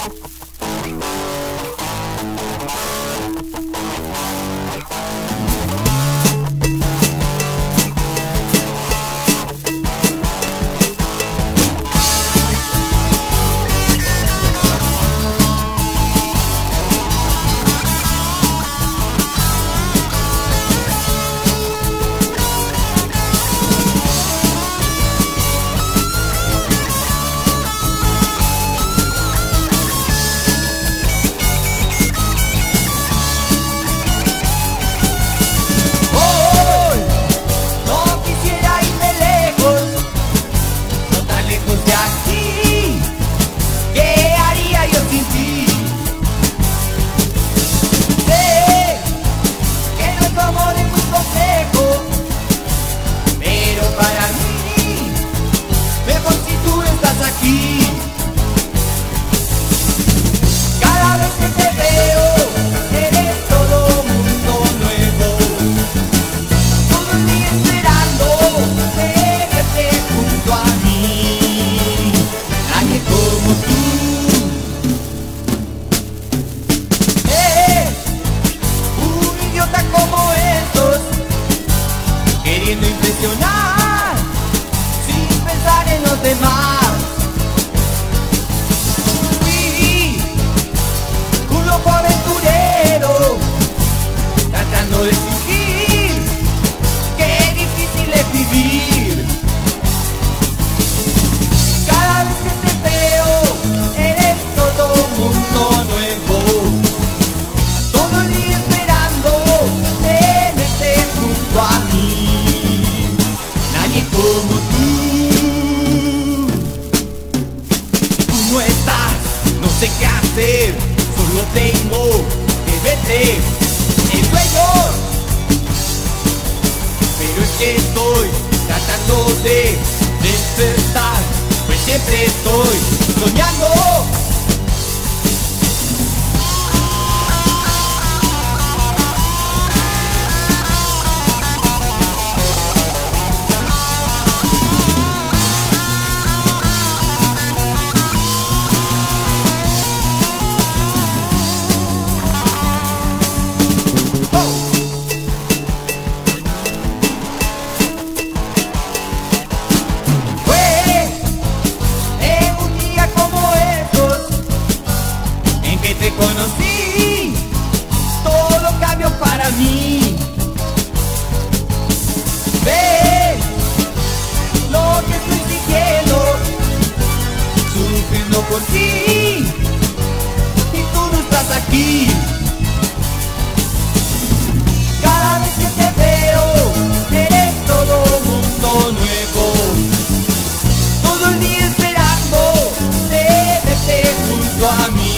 Bye. Impresionar sin pensar en los demás. Como tú. Tú no estás, no sé qué hacer. Solo tengo que verte en sueños pero es que estoy tratando de despertar, pues siempre estoy soñando. Ves lo que estoy sintiendo, sufriendo por ti, y tú no estás aquí. Cada vez que te veo, eres todo mundo nuevo. Todo el día esperando tenerte junto a mí.